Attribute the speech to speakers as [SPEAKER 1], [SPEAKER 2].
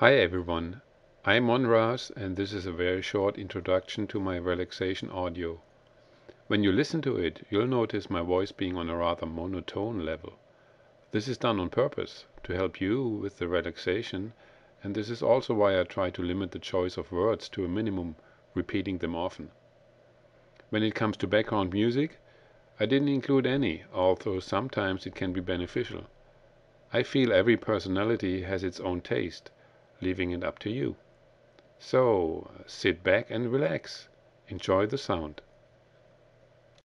[SPEAKER 1] Hi everyone, I'm Mon Rasz and this is a very short introduction to my relaxation audio. When you listen to it, you'll notice my voice being on a rather monotone level. This is done on purpose, to help you with the relaxation, and this is also why I try to limit the choice of words to a minimum, repeating them often. When it comes to background music, I didn't include any, although sometimes it can be beneficial. I feel every personality has its own taste, leaving it up to you. So sit back and relax. Enjoy the sound.